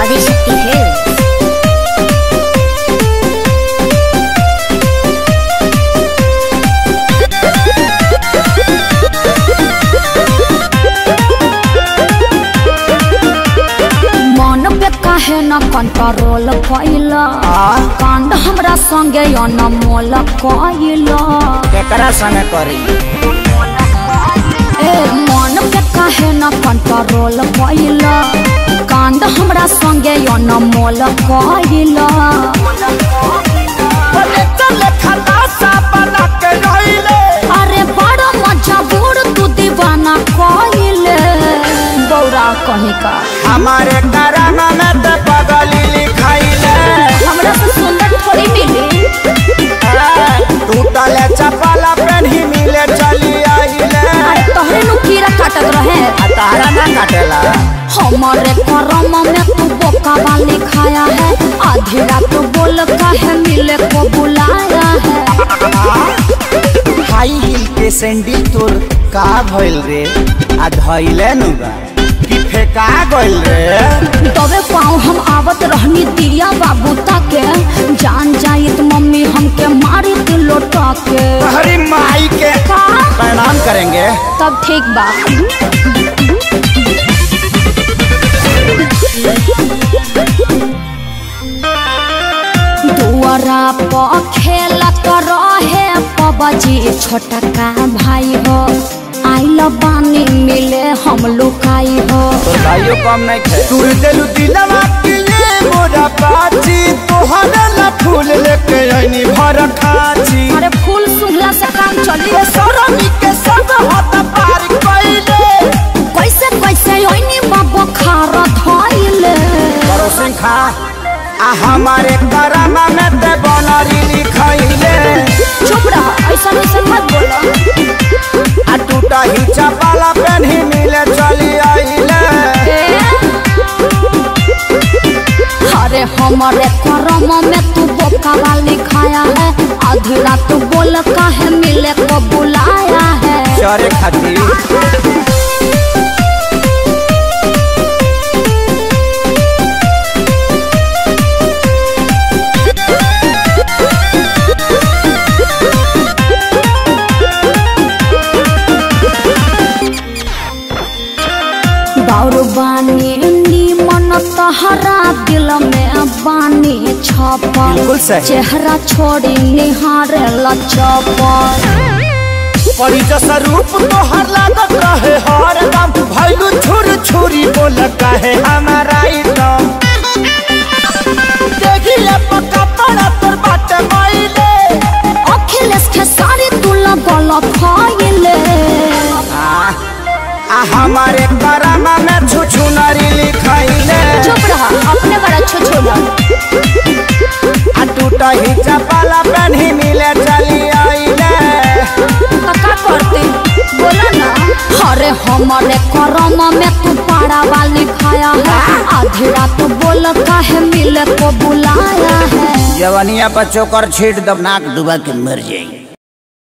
आदिशक्ति है। काहे न कंट्रोल कैला कांड हमरा संगे अनमोल कैला केकरा संगे करी। ए मन पे काहे न कंट्रोल कैला हमरा संगे अनमोल कैला चले खलासा बना के रहिले अरे बड़ा मजबूर तू दीवाना कैले बौरा कहीं का? हमारे कराना में ते पगली लिखाइले। हमरा से सुंदर थोड़ी मिली। टूटले चपला पेन्ही मिले चली आइले। अरे तोहरे नु कीड़ा काटत रहे। तारा ना काटेला। हमारे करम में तू बोका वाली खाया है। आधी रात बोल काहे मिले को बुलाया है। हाई हिल के सैंडल तोर का भइल रे आ धइले नु बा कि फेका गइल रे। तबे पाँव हम आवत रहनी दिया बाबू ताके जान जाइत मम्मी हमके मारी दिल लोटा के हरी माई के का? प्रणाम करेंगे। तब ठीक बा। दुआरा पर खेलत रहे पबजी छोटा का भाई हो। आइल बानी मिले हम लुकाई हो भाइयों कम नहीं खे तू दिलु दिलवा के ये मोरा बाची तोहरा ला फूल लेके आईनी भर खा आ हमारे करामा में ते बनरी लिखाइले। चुप रह ऐसा ऐसा मत बोलो। आ टूटा ही चपाला पेन्ही मिले चली आइले? अरे हमारे करम में तू बोका वाली खाया है। आधी रात बोल काहे मिले को बुलाया है। चरे खातिर। तहरा दिल में बानी छपल चेहरा छोड़ी निहारे लचपल परी जैसा तोहर लागत रहे हर दम भैलू छुर छुरी बोल कहे हमारा एकदम देखिए पक्का पड़ा तोर बाटे माइले अखिलेश के सारी तू लगल फैले। आ आ हमारे आ टूटा ही चपाला पेन्ही मिले चली आइले का करते? बोला ना। अरे हमारे करम में तू पाड़ा वाली खाया है। आधी रात बोल काहे मिले को बुलाया है। जवनिया पर चोकर छीट दब नाक डुबा के मर जाएगी।